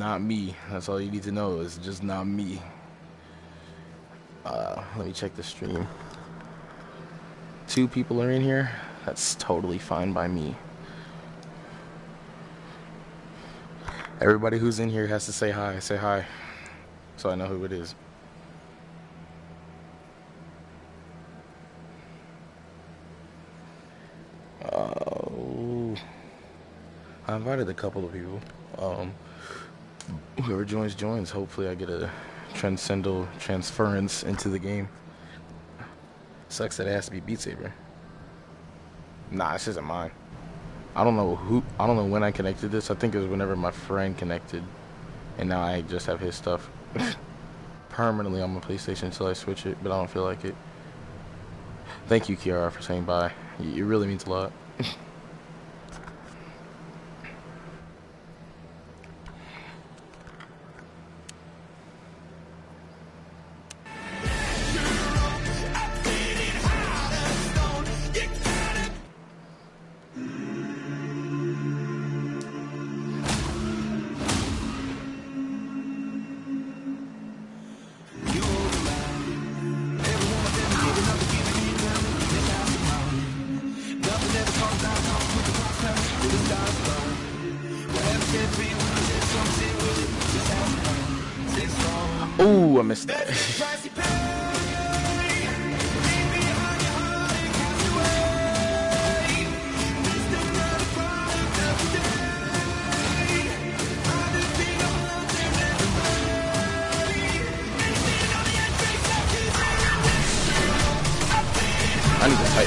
not me. That's all you need to know. It's just not me. Uh, let me check the stream. Two people are in here. That's totally fine by me. Everybody who's in here has to say hi. Say hi. So I know who it is. Oh. I invited a couple of people. Um, whoever joins, joins. Hopefully, I get a transcendental transference into the game. Sucks that it has to be Beat Saber. Nah, this isn't mine. I don't know who. I don't know when I connected this. I think it was whenever my friend connected, and now I just have his stuff permanently on my PlayStation until I switch it. But I don't feel like it. Thank you, Kiara, for saying bye. It really means a lot.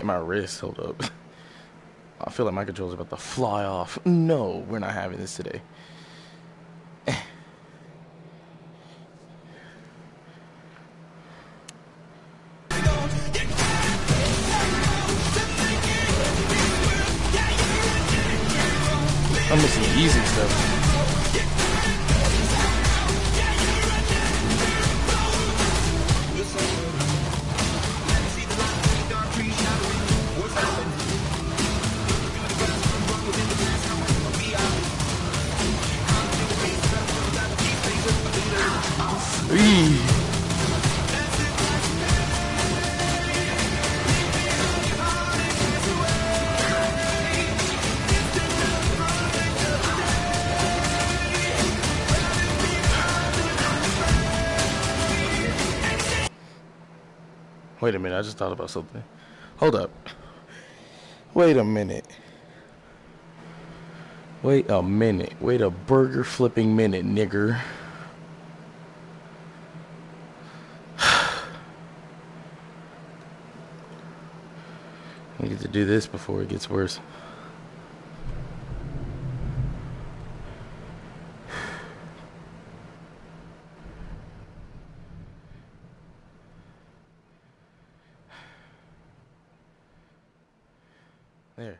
My wrist. Hold up. I feel like my controller's about to fly off. No, we're not having this today. Just thought about something. Hold up. Wait a minute. Wait a minute. Wait a burger flipping minute, nigger. I get to do this before it gets worse. There.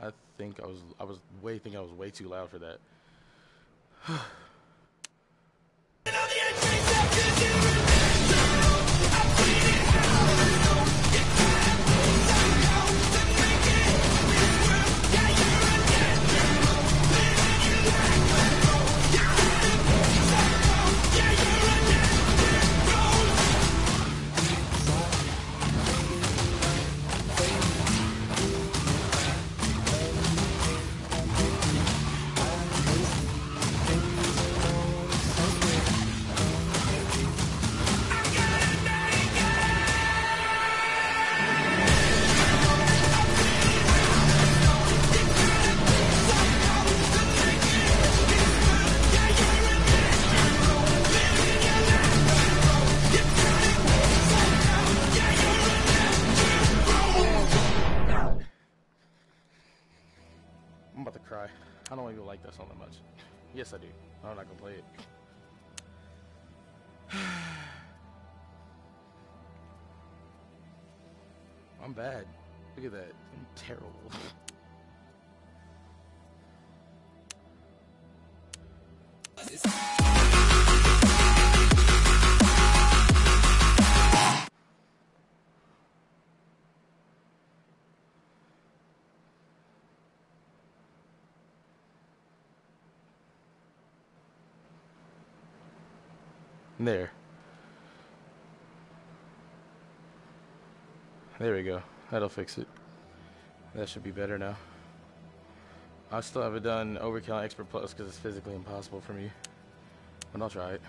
I think I was I was way think I was way too loud for that. at that. I'm terrible. There. There we go. That'll fix it. That should be better now. I still haven't done Overkill Expert Plus because it's physically impossible for me. But I'll try it.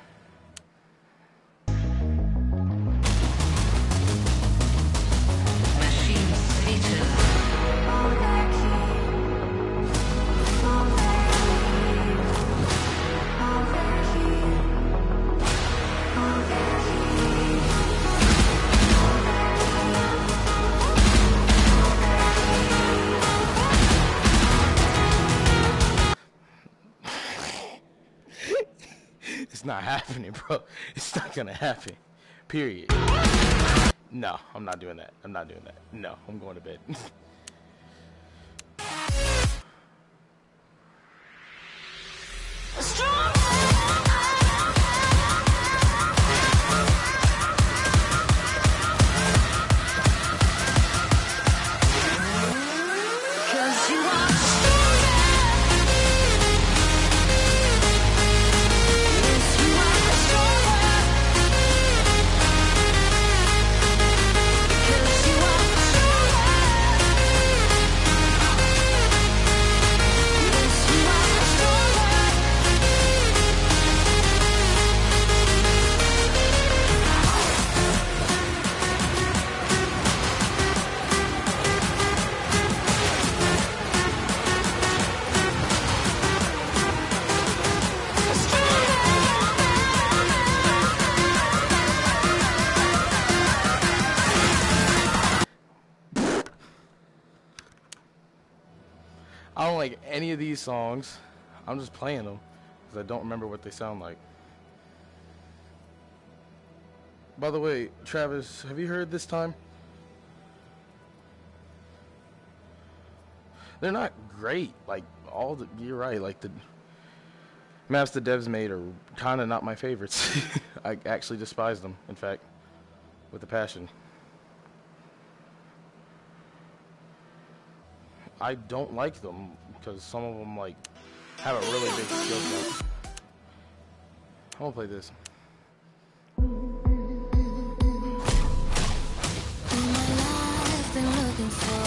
Not happening, bro. It's not gonna happen. Period. No, I'm not doing that. I'm not doing that. No, I'm going to bed. songs. I'm just playing them because I don't remember what they sound like. By the way, Travis, have you heard this time? They're not great. Like all the, you're right. Like the maps the devs made are kind of not my favorites. I actually despise them. In fact, with a passion. I don't like them because some of them like have a really big skill set. I'm gonna play this. looking for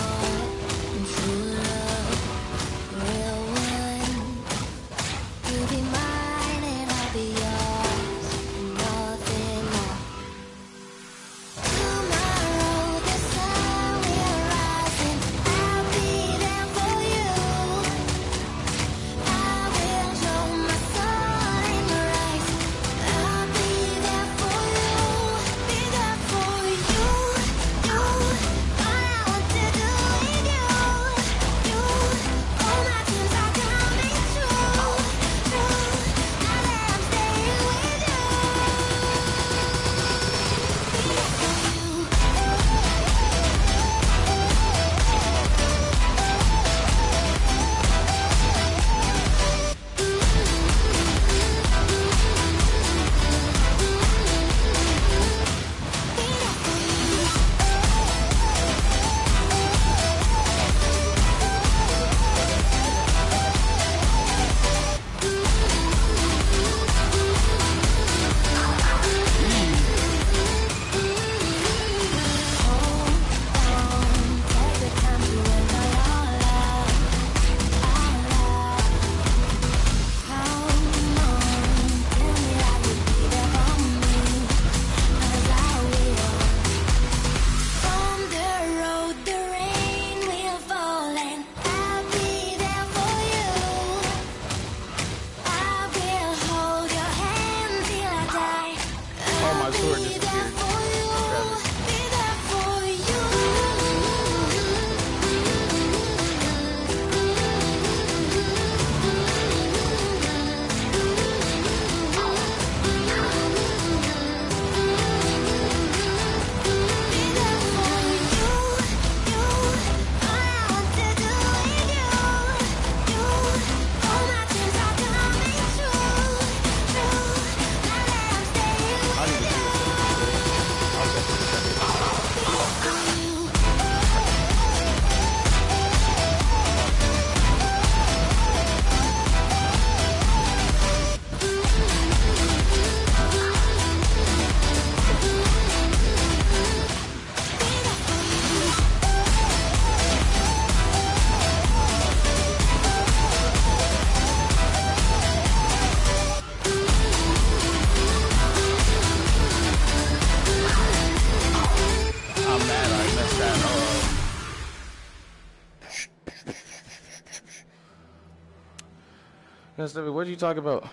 you talk about?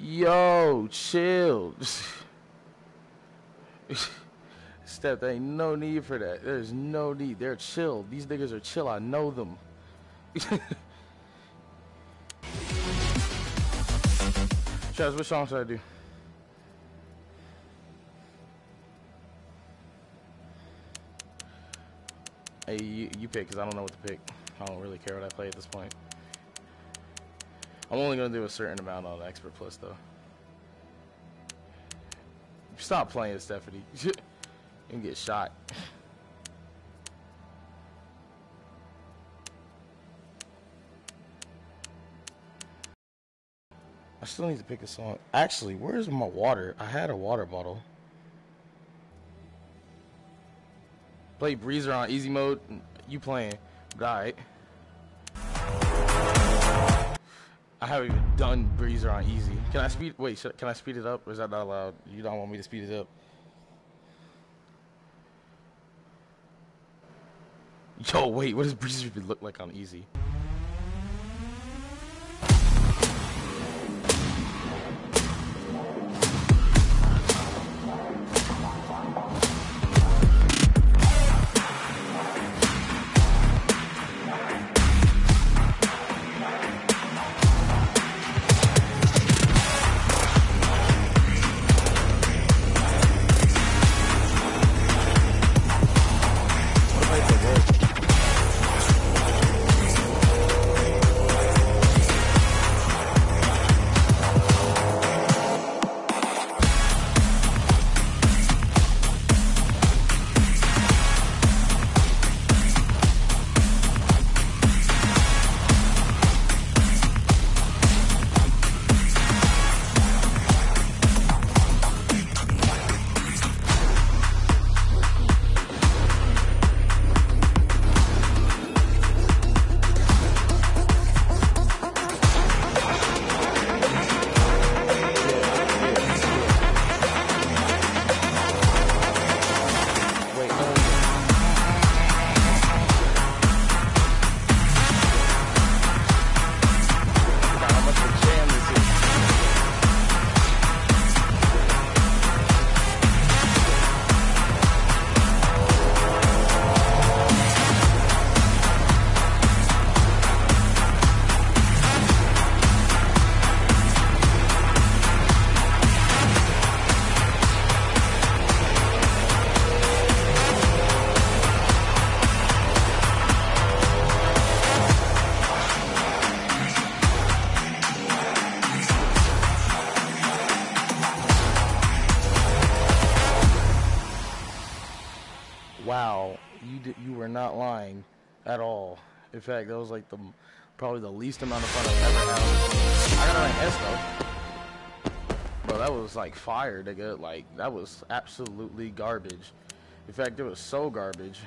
Yo, chill. Step, there ain't no need for that. There's no need. They're chill. These niggas are chill. I know them. Travis, what song should I do? Hey, you, you pick, because I don't know what to pick. I don't really care what I play at this point. I'm only going to do a certain amount on Expert Plus, though. Stop playing, Stephanie. you can get shot. I still need to pick a song. Actually, where's my water? I had a water bottle. Play Breezer on easy mode. You playing. Alright. I haven't even done Breezer on easy. Can I speed? Wait, should, can I speed it up? Or is that not allowed? You don't want me to speed it up? Yo, wait. What does Breezer look like on easy? In fact, that was like the probably the least amount of fun I've ever had. I got an S though. Bro, that was like fire, nigga. Like that was absolutely garbage. In fact, it was so garbage.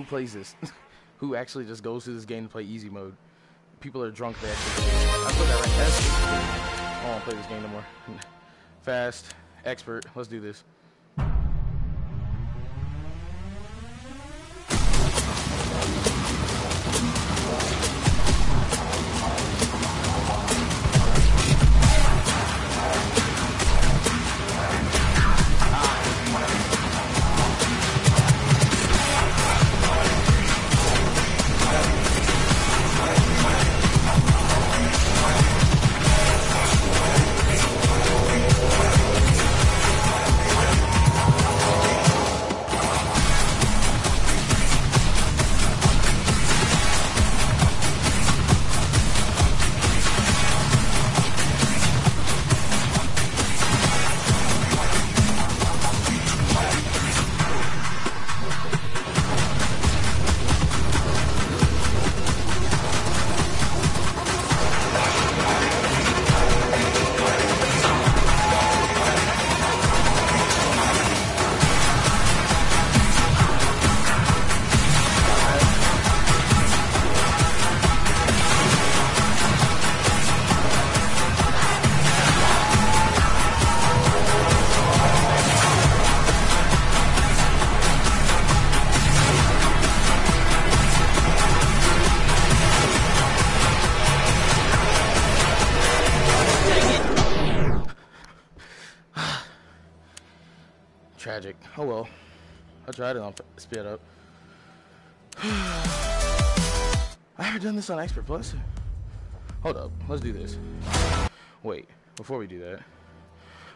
Who plays this? who actually just goes to this game to play easy mode? People are drunk. They actually. I put that right. I don't want to play this game no more. Fast, expert. Let's do this. I on up. I haven't done this on Expert Plus. Hold up. Let's do this. Wait. Before we do that,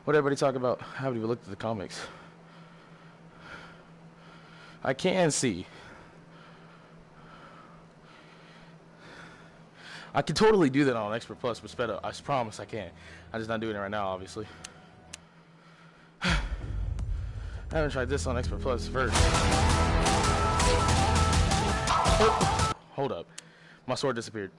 what everybody talk about? How have you looked at the comics? I can see. I can totally do that on Expert Plus, but sped up. I promise I can. I'm just not doing it right now, obviously. I haven't tried this on Expert Plus first. Oh, hold up. My sword disappeared.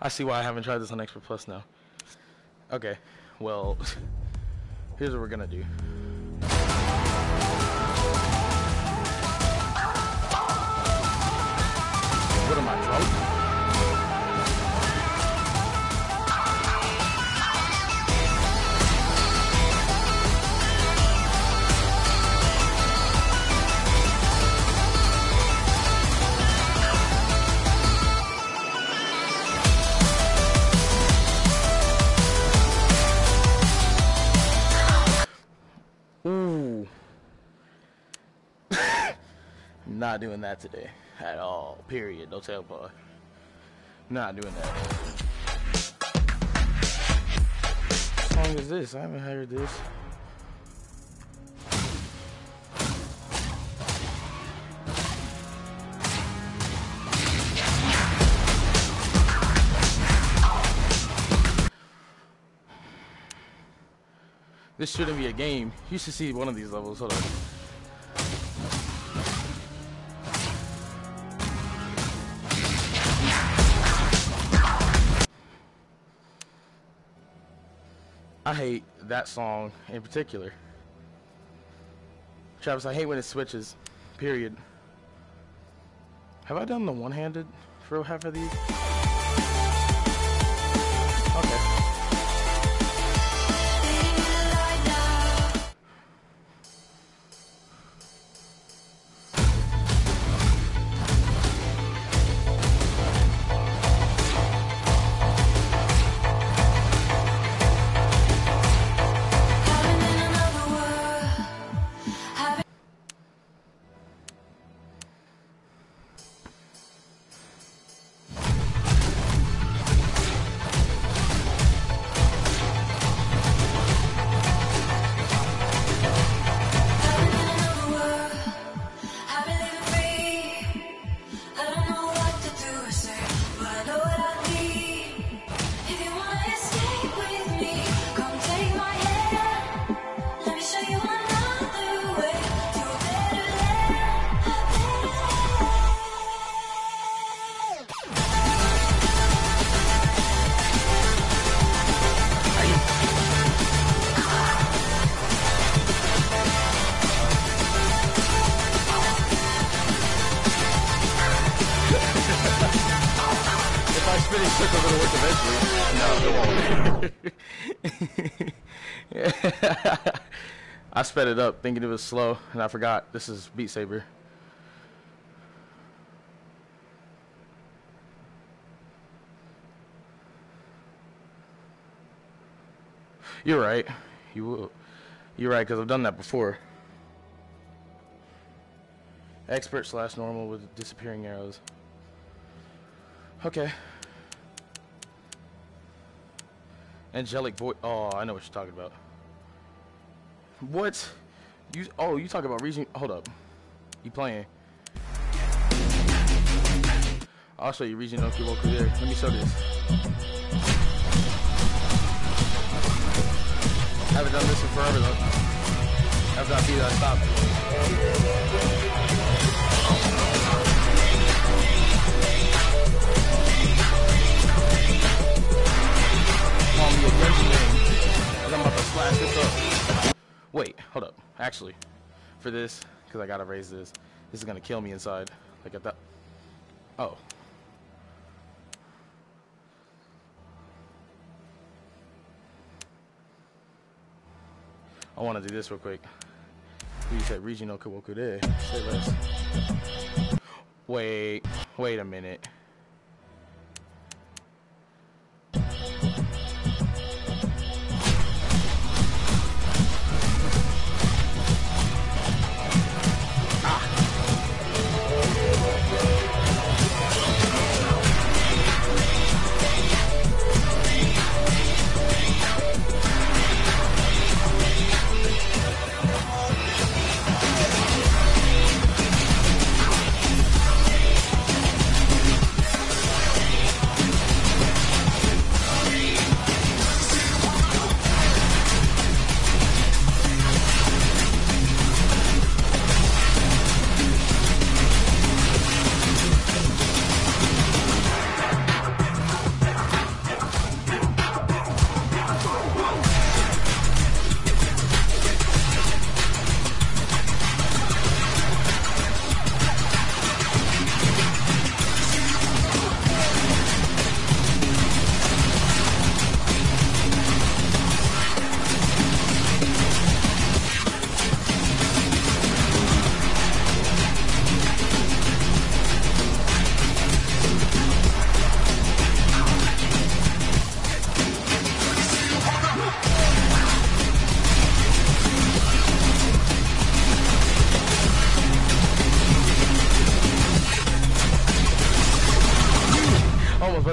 I see why I haven't tried this on Expert Plus now. Okay, well, here's what we're gonna do. Not doing that today at all. Period. No tailbone. Not doing that. What song is this? I haven't heard this. This shouldn't be a game. You should see one of these levels. Hold on. I hate that song in particular. Travis, I hate when it switches. Period. Have I done the one-handed for half of these? Sped it up thinking it was slow, and I forgot this is Beat Saber. You're right. You will. You're right, because I've done that before. Expert slash normal with disappearing arrows. Okay. Angelic voice. Oh, I know what you're talking about. What? You? Oh, you talking about region? Hold up. You playing? I'll show you region no Kiwoku there. Let me show this. I haven't done this in forever though. After I beat I stopped. call me a name. I'm about to slash this up. Wait, hold up. Actually, for this, because I gotta raise this, this is gonna kill me inside. Like at that. Oh. I want to do this real quick. Said regional. Wait, wait a minute.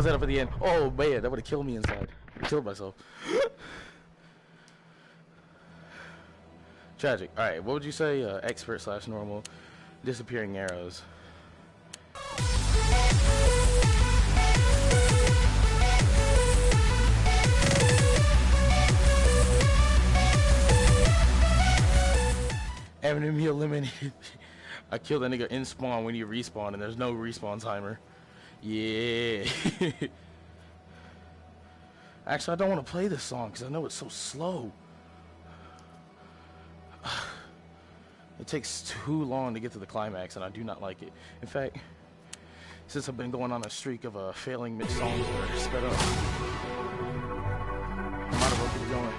That up at the end. Oh man, that would have killed me inside. I killed myself. Tragic. All right, what would you say? Uh, expert slash normal, disappearing arrows. Enemy eliminated. I killed a nigga in spawn when you respawn, and there's no respawn timer. Yeah. Actually, I don't want to play this song because I know it's so slow. It takes too long to get to the climax, and I do not like it. In fact, since I've been going on a streak of uh, failing mid songs that are sped up, I might as well keep going.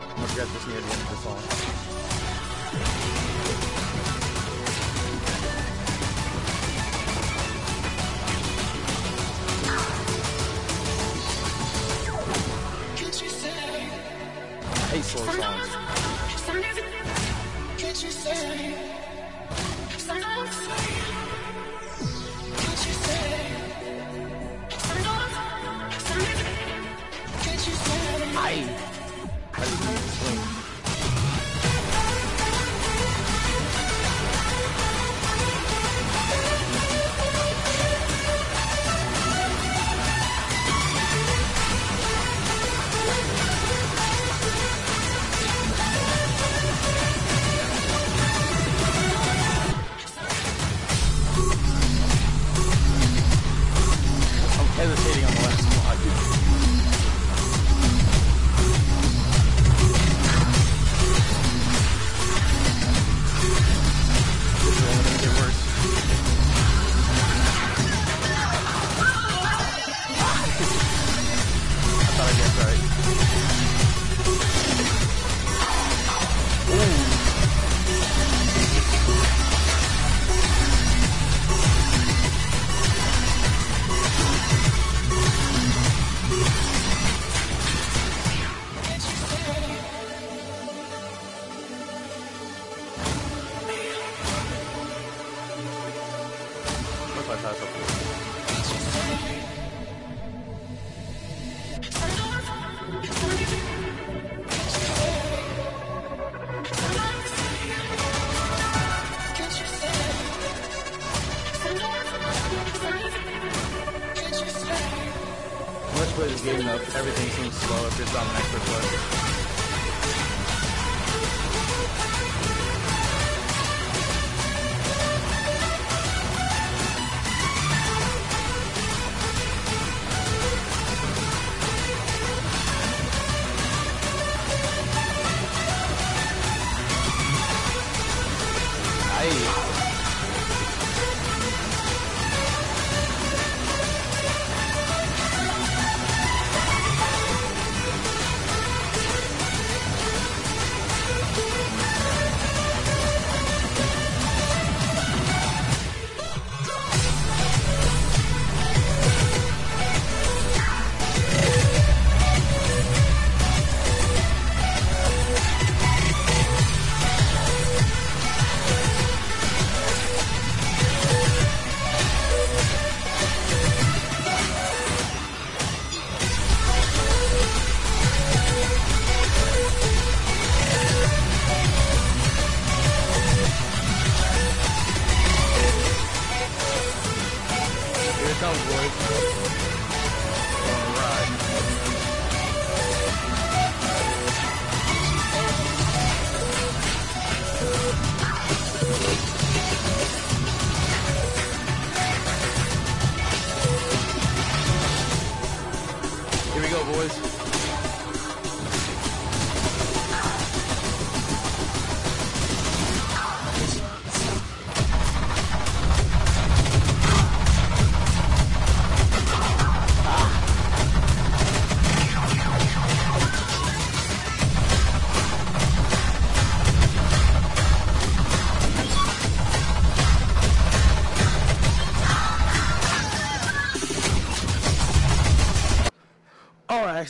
I'm gonna forget this near the end of the song. Hate slow songs.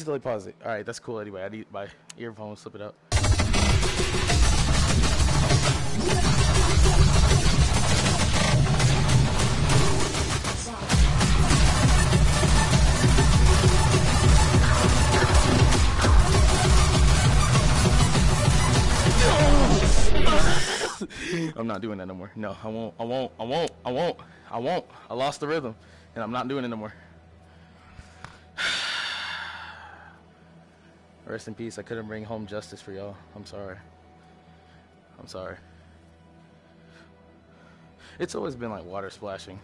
Accidentally paused it. All right, that's cool. Anyway, I need my earphones. Slip it up. I'm not doing that no more. No, I won't. I won't. I won't. I won't. I won't. I lost the rhythm, and I'm not doing it no more. Rest in peace. I couldn't bring home justice for y'all. I'm sorry. I'm sorry. It's always been like water splashing.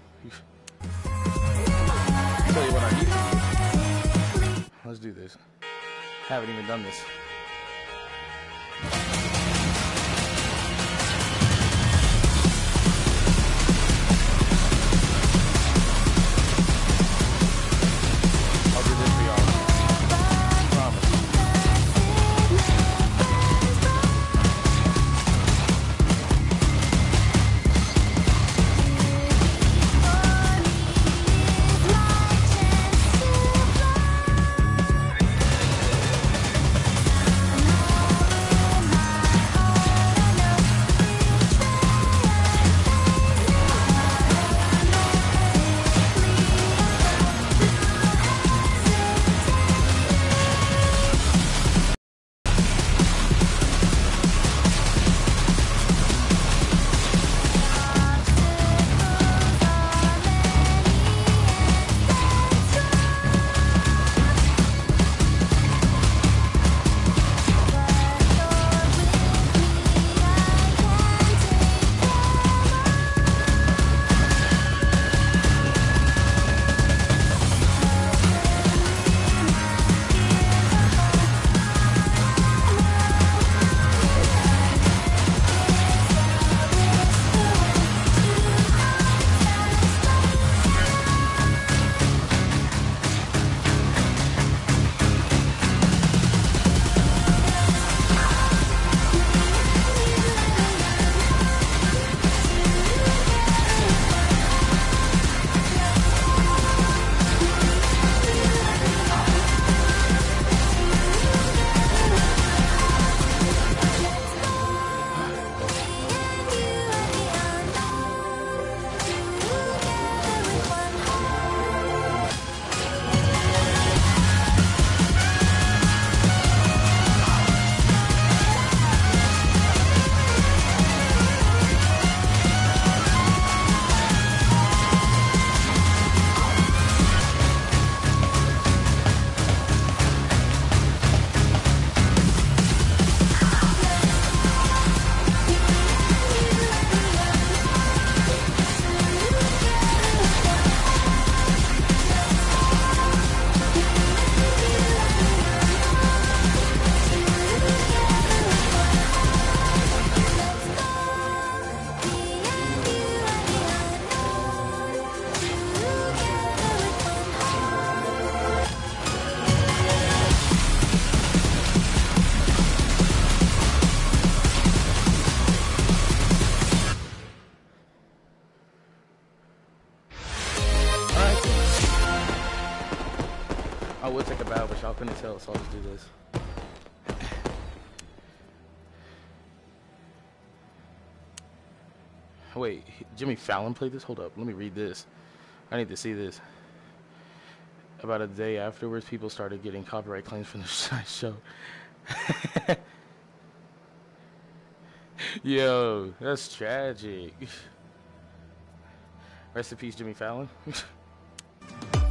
Tell you what I need. Let's do this. Haven't even done this. Jimmy Fallon played this? Hold up, let me read this. I need to see this. About a day afterwards, people started getting copyright claims from the show. Yo, that's tragic. Rest in peace, Jimmy Fallon.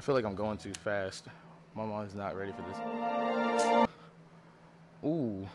I feel like I'm going too fast. My mom's not ready for this. Ooh.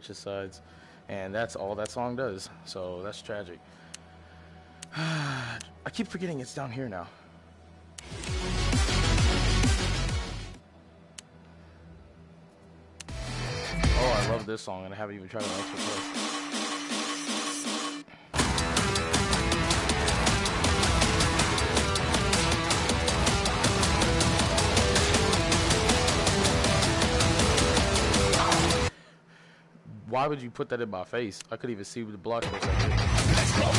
It it switches sides. And that's all that song does. So that's tragic. I keep forgetting it's down here now. Oh, I love this song, and I haven't even tried an extra place. Why would you put that in my face? I couldn't even see the block for a second. Let's go.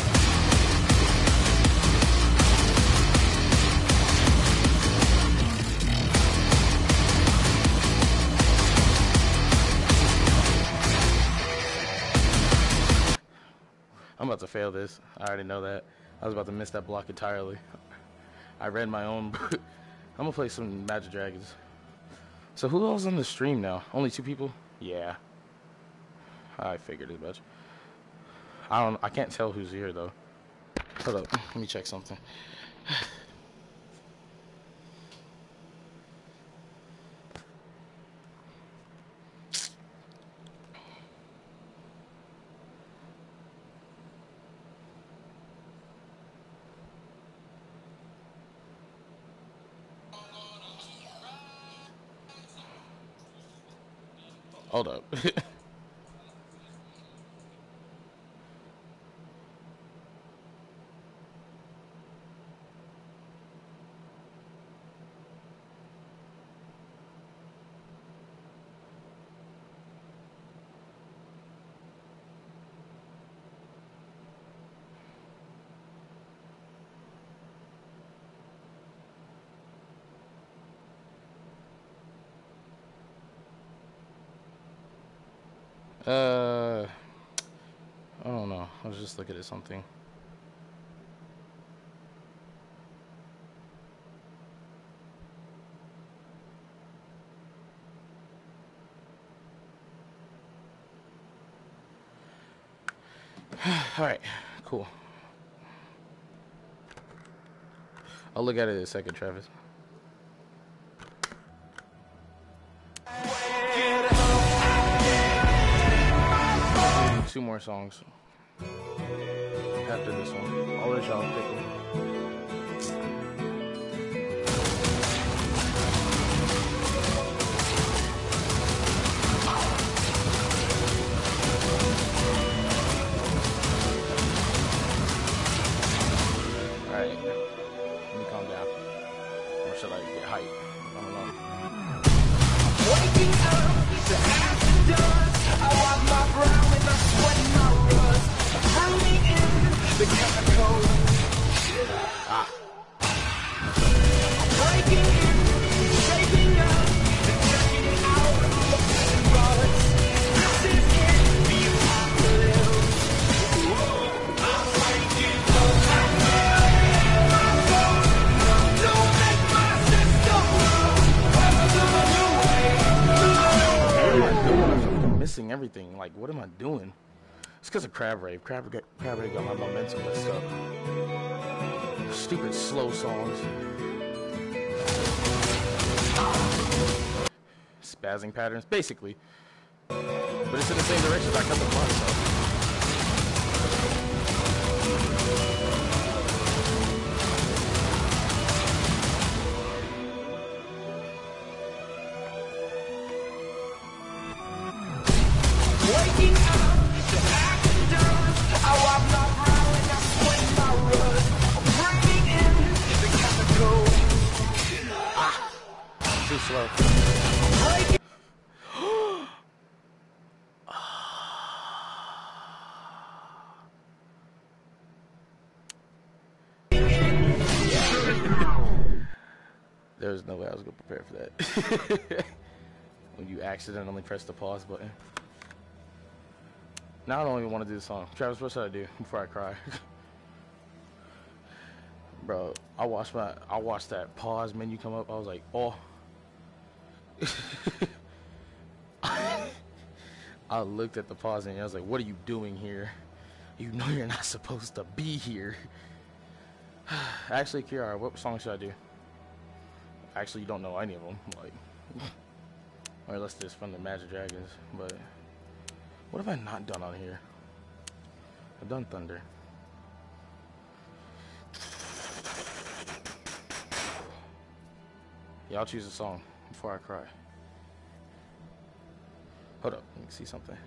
I'm about to fail this. I already know that. I was about to miss that block entirely. I read my own. I'm gonna play some Imagine Dragons. So who else on the stream now? Only two people? Yeah. I figured as much. I don't. I can't tell who's here though. Hold up. Let me check something. Hold up. was just looking at it something. All right, cool. I'll look at it in a second, Travis. two more songs after this one. Let y'all pick one. Everything. Like, what am I doing? It's because of Crab Rave. Crab, Crab Rave got my momentum messed up. Stupid slow songs. Spazzing patterns, basically. But it's in the same direction as I cut the bus, so. There's no way I was gonna prepare for that. when you accidentally press the pause button. Now I don't even want to do the song. Travis, what should I do before I cry? Bro, I watched my I watched that pause menu come up. I was like, oh I looked at the pause and I was like, what are you doing here? You know you're not supposed to be here. Actually, Kiara, what song should I do? Actually, you don't know any of them. Like, or let's just from the Imagine Dragons. But what have I not done on here? I've done Thunder. Yeah, I'll choose a song before I cry. Hold up, let me see something.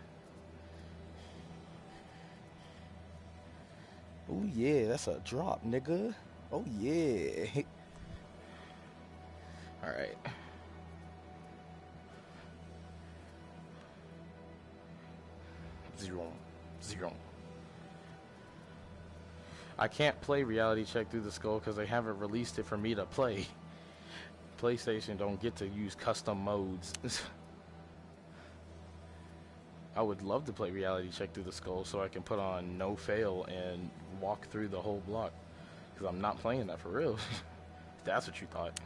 Oh yeah, that's a drop, nigga. Oh yeah. All right. Zero. Zero. I can't play Reality Check through the skull because they haven't released it for me to play. PlayStation don't get to use custom modes. I would love to play Reality Check through the skull so I can put on no fail and walk through the whole block. Because I'm not playing that for real. That's what you thought.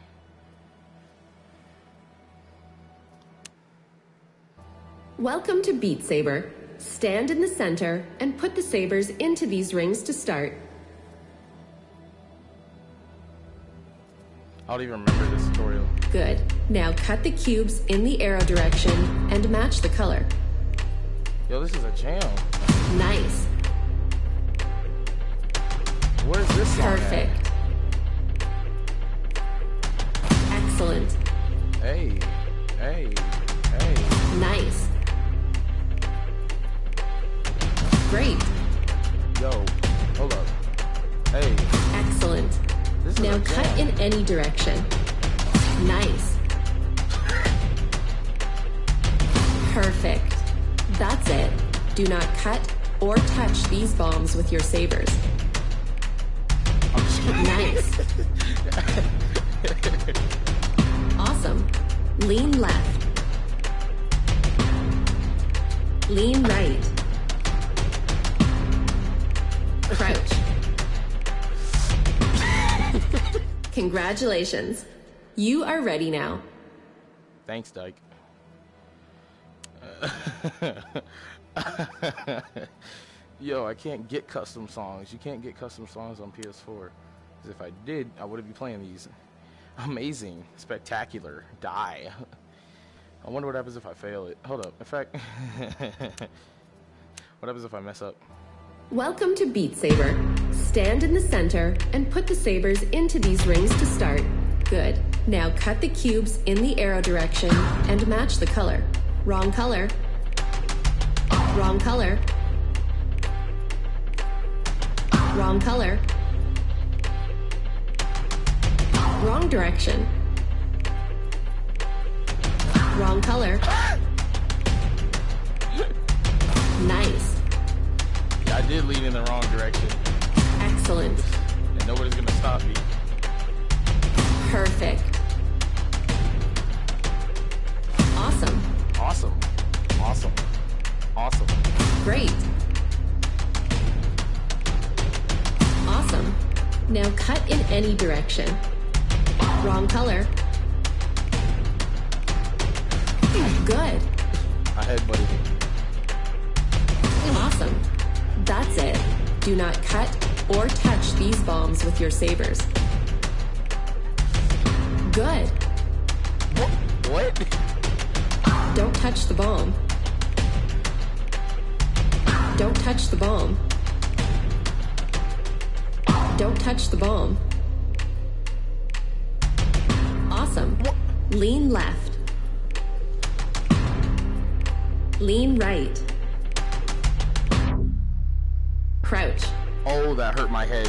Welcome to Beat Saber. Stand in the center and put the sabers into these rings to start. I don't even remember this tutorial. Good. Now cut the cubes in the arrow direction and match the color. Yo, this is a jam. Nice. Where's this Perfect. Excellent. Hey, Great. Yo, hold up. Hey. Excellent. Now cut in any direction. Nice. Perfect. That's it. Do not cut or touch these bombs with your sabers. Nice. awesome. Lean left. Lean right. Crouch. Congratulations. You are ready now. Thanks, Dyke. Yo, I can't get custom songs. You can't get custom songs on PS4. Because if I did, I wouldn't be playing these. Amazing, spectacular, die. I wonder what happens if I fail it. Hold up. In fact, what happens if I mess up? Welcome to Beat Saber. Stand in the center and put the sabers into these rings to start. Good. Now cut the cubes in the arrow direction and match the color. Wrong color. Wrong color. Wrong color. Wrong direction. Wrong color. Nice. I did lean in the wrong direction. Excellent. And nobody's gonna stop me. Perfect. Awesome. Awesome. Awesome. Awesome. Great. Awesome. Now cut in any direction. Wrong color. Good. I headbutted it. Awesome. That's it. Do not cut or touch these bombs with your sabers. Good. What? Don't touch the bomb. Don't touch the bomb. Don't touch the bomb. Awesome. Lean left. Lean right. Crouch. Oh, that hurt my head.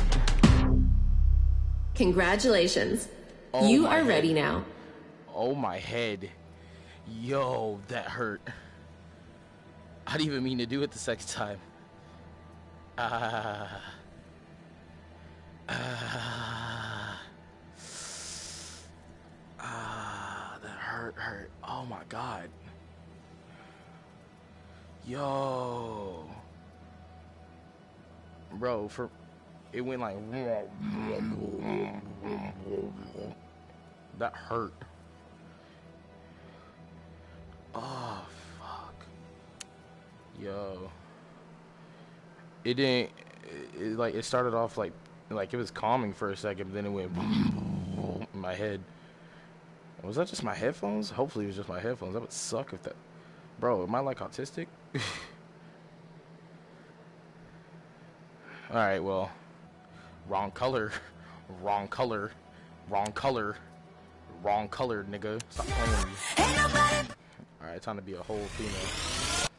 Congratulations. Oh, you are head. ready now. Oh, my head. Yo, that hurt. I didn't even mean to do it the second time. Ah. Ah. Ah, that hurt, hurt. Oh my god. Yo. Bro, for it went like that hurt. Oh fuck. Yo. It didn't it, it, like it started off like like it was calming for a second, but then it went in my head. Was that just my headphones? Hopefully it was just my headphones. That would suck if that Bro, am I like autistic? Alright, well. Wrong color. Wrong color. Wrong color. Wrong color, nigga. Stop playing with me. Alright, time to be a whole female.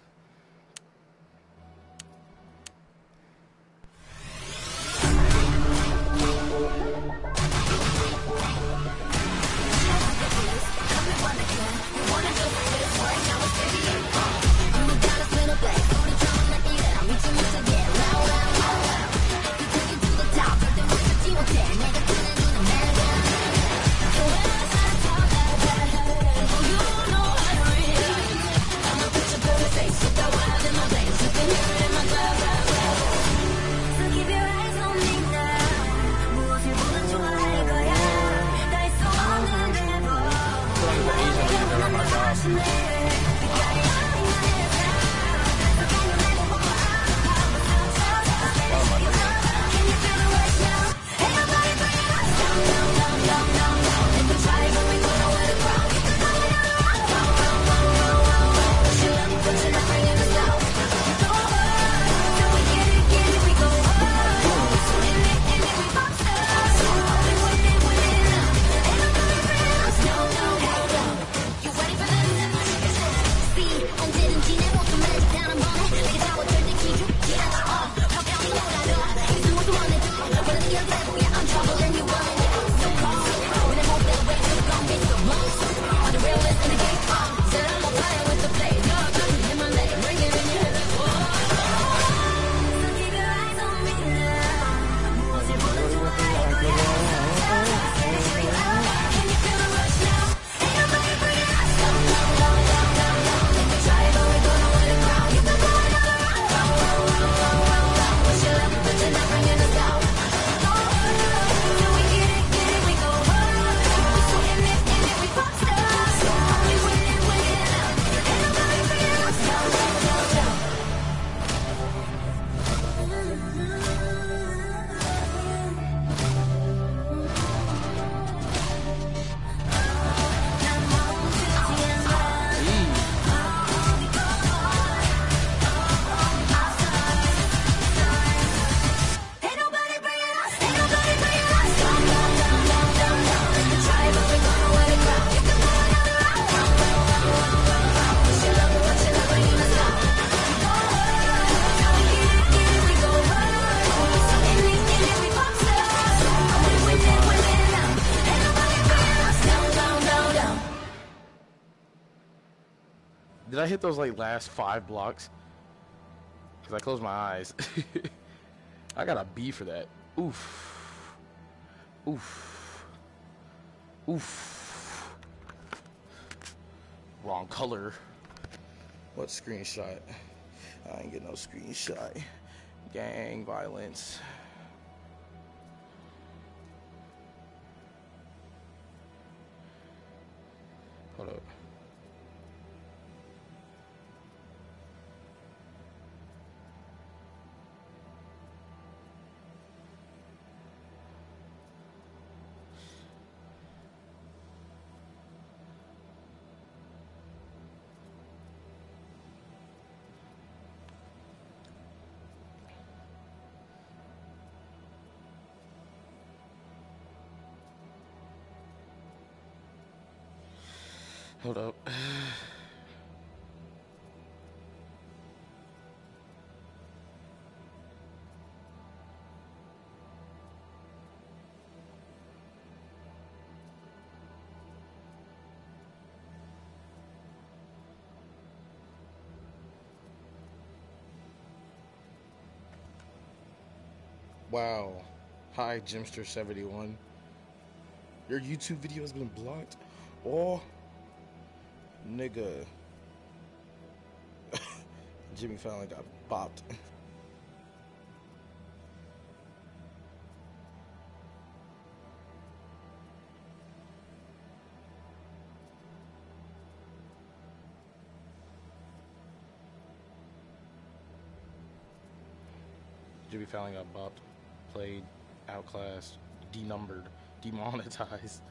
Hit those like last five blocks? Because I closed my eyes. I got a B for that. Oof. Oof. Oof. Wrong color. What screenshot? I ain't get no screenshot. Gang violence. Hold up. Wow. Hi, Jimster71. Your YouTube video has been blocked? Oh, nigga. Jimmy Fallon got bopped. Jimmy Fallon got bopped, played, outclassed, denumbered, demonetized.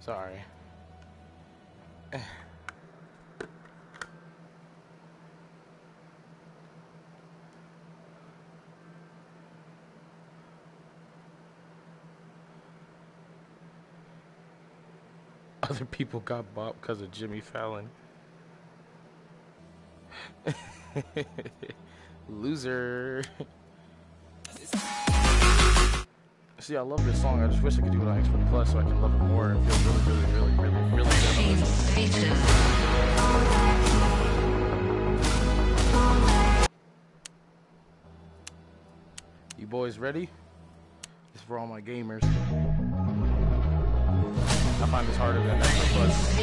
Sorry. Other people got bopped because of Jimmy Fallon. Loser. See, I love this song. I just wish I could do it on Expert Plus so I can love it more and feel really, really, really, really, really good. You boys ready? This is for all my gamers. I find this harder than Expert Plus.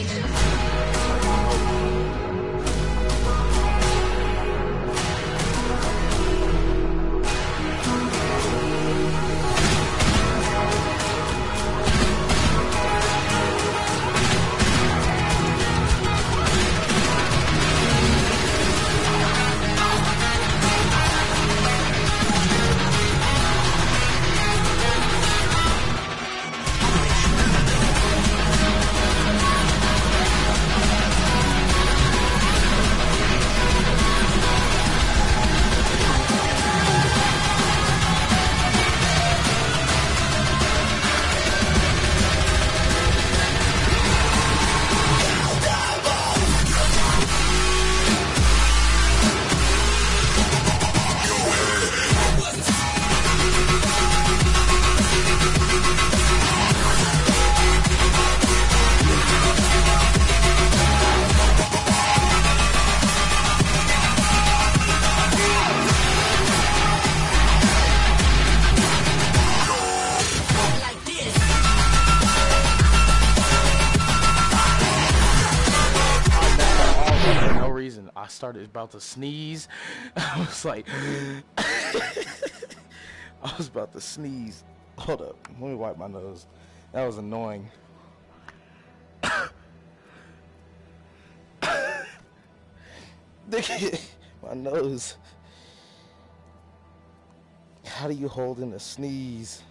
I started about to sneeze. I was like, I was about to sneeze. Hold up, let me wipe my nose. That was annoying. My nose. How do you hold in a sneeze?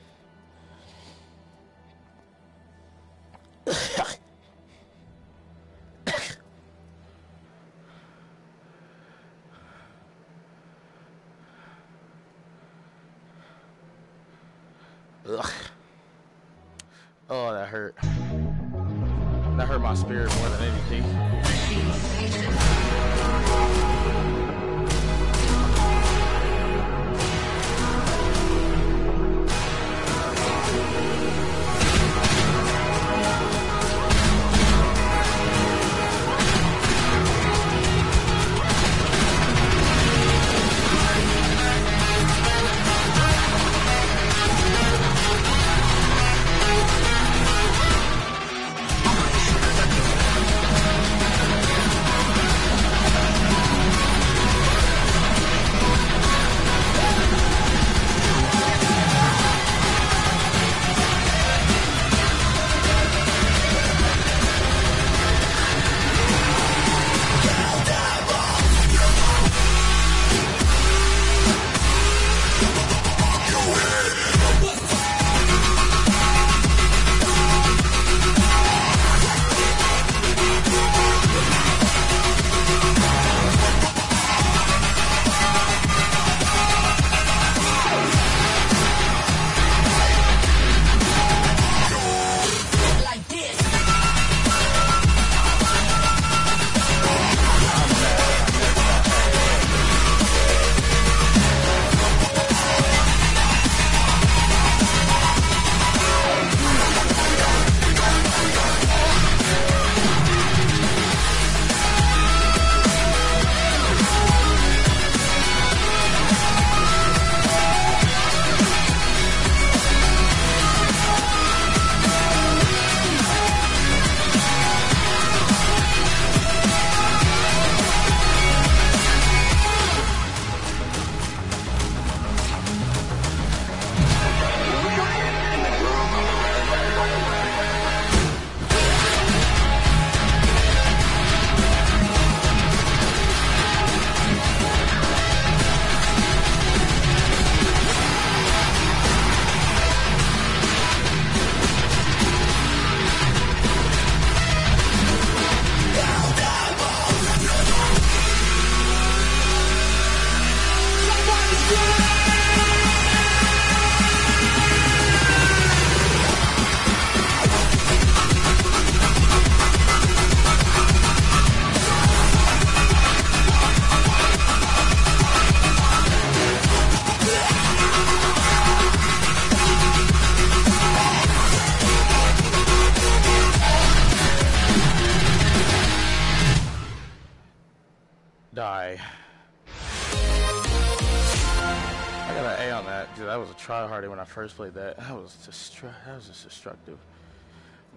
First played that. That was destru- That was just destructive.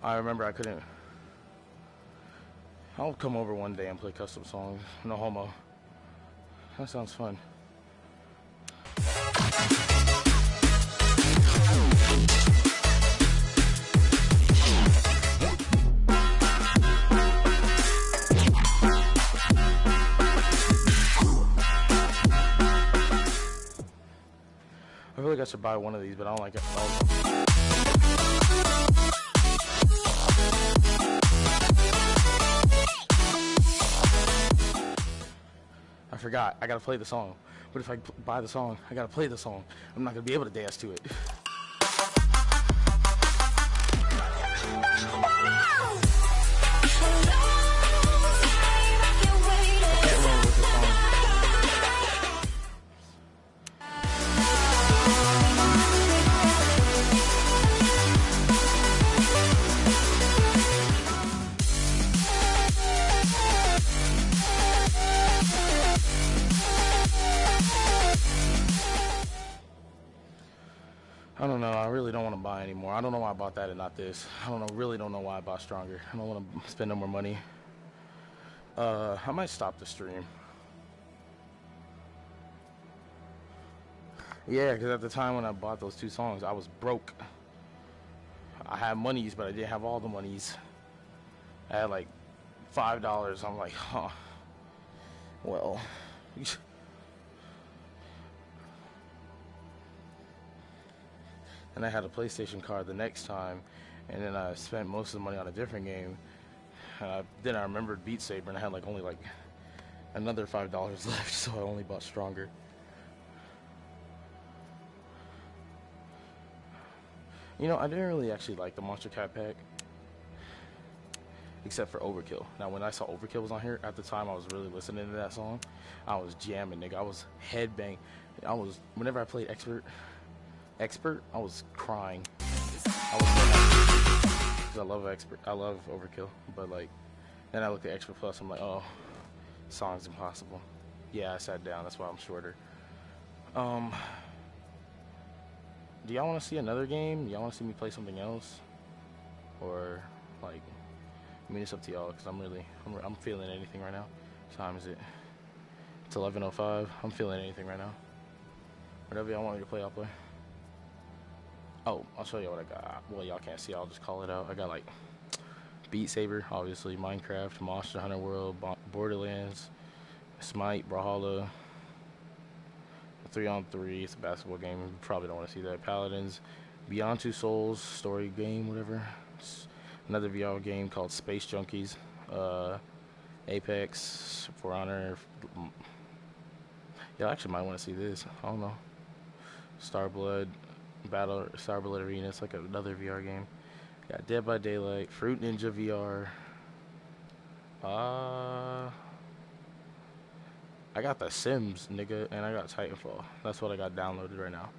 I remember I couldn't. I'll come over one day and play custom songs. No homo. That sounds fun. I should buy one of these, but I don't like it. I forgot. I gotta play the song. But if I buy the song, I gotta play the song. I'm not gonna be able to dance to it. Anymore. I don't know why I bought that and not this. I don't know. Really don't know why I bought stronger. I don't want to spend no more money. Uh, I might stop the stream. Yeah, because at the time when I bought those two songs, I was broke. I had monies, but I didn't have all the monies. I had like five dollars. I'm like, huh. Well, and I had a PlayStation card the next time, and then I spent most of the money on a different game. I, then I remembered Beat Saber, and I had like only like another five dollars left, so I only bought Stronger. You know, I didn't really actually like the Monstercat pack, except for Overkill. Now, when I saw Overkill was on here, at the time I was really listening to that song. I was jamming, nigga. I was headbang. I was whenever I played Expert, Expert, I was crying. I was I love Expert. I love Overkill, but like, then I looked at Expert Plus. I'm like, oh, song's impossible. Yeah, I sat down. That's why I'm shorter. Um, do y'all want to see another game? Y'all want to see me play something else, or like? I mean, it's up to y'all because I'm really, I'm, I'm feeling anything right now. What time is it? It's 11:05. I'm feeling anything right now. Whatever y'all want me to play, I'll play. Oh, I'll show you what I got. Well, y'all can't see. I'll just call it out. I got like Beat Saber, obviously, Minecraft, Monster Hunter World, Borderlands, Smite, Brawlhalla. Three on three. It's a basketball game. You probably don't want to see that. Paladins, Beyond Two Souls, story game, whatever. It's another VR game called Space Junkies. Uh, Apex, For Honor. Y'all actually might want to see this. I don't know. Starblood, Battle Starblood Arena. It's like another VR game. Got Dead by Daylight, Fruit Ninja VR. Uh, I got The Sims, nigga, and I got Titanfall. That's what I got downloaded right now.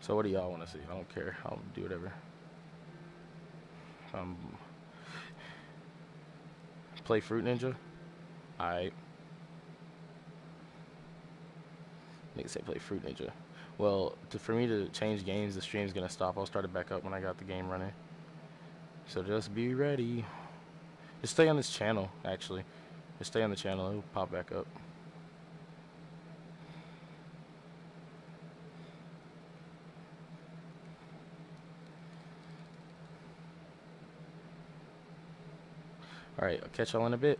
So what do y'all want to see? I don't care. I'll do whatever. Um, play Fruit Ninja. Alright. Nigga say play Fruit Ninja. Well, to, for me to change games, the stream's gonna stop. I'll start it back up when I got the game running. So just be ready. Just stay on this channel, actually. Just stay on the channel. It'll pop back up. Alright, I'll catch y'all in a bit.